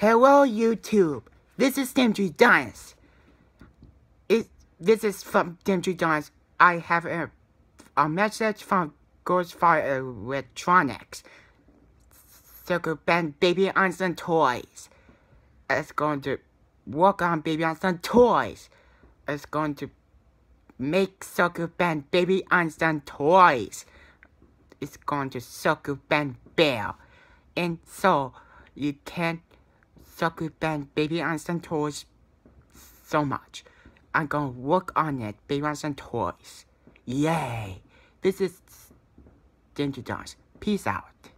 Hello, YouTube. This is Dimitri Dias. It, this is from Dimitri Dias. I have a, a message from Ghostfire Electronics. Circle Band Baby Einstein Toys. It's going to work on Baby Einstein Toys. It's going to make Circle Band Baby Einstein Toys. It's going to Circle Band Bear. And so, you can Circle Band Baby Einstein Toys so much. I'm gonna work on it, Baby Einstein Toys. Yay! This is Danger Dance. Peace out.